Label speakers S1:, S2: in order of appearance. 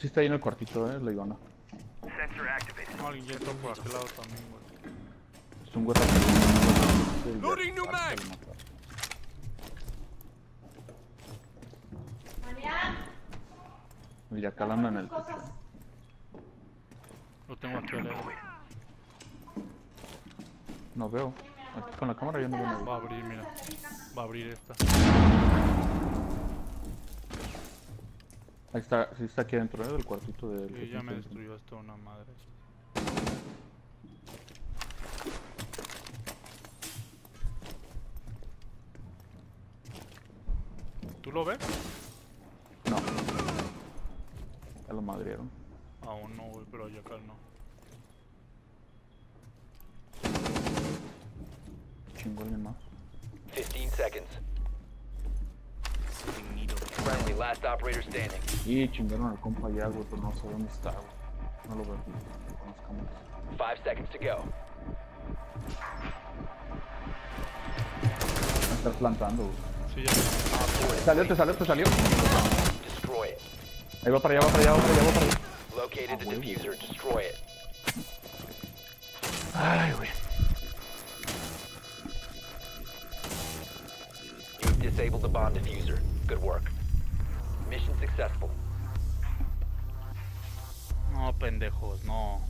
S1: Sí está ahí en el cuartito, eh, la
S2: activated.
S3: No, ya entró por aquel lado también, güey.
S1: Es un güey.
S2: Loading new mag.
S1: Y ya calando en el...
S3: Lo tengo aquí al.
S1: No veo. Aquí con la cámara yo no veo nada.
S3: Va a abrir, mira. Va a abrir esta.
S1: Ahí está, sí está aquí adentro eh, del cuartito del...
S3: Sí, ya me destruyó esto una madre. ¿Tú lo ves?
S1: No. Ya lo madrieron.
S3: Aún no, güey, pero yo acá no.
S1: Chingó alguien más.
S4: 15 seconds. Friendly, last operator standing.
S1: Y chingaron al compa allá, güey, pero no sé dónde está, güey. No lo veo. Con.
S4: Five seconds to go.
S1: Va a estar plantando, güey.
S3: Sí, ya.
S4: Op 4
S1: Salió, te salió, te salió.
S4: Destroy it.
S1: Ahí va para allá, va para allá, va para allá, va para allá.
S4: Located the ah, diffuser. Destroy it.
S1: Ay, güey.
S4: You've disabled the bomb diffuser. Good work. Mission successful.
S3: No, pendejos, no.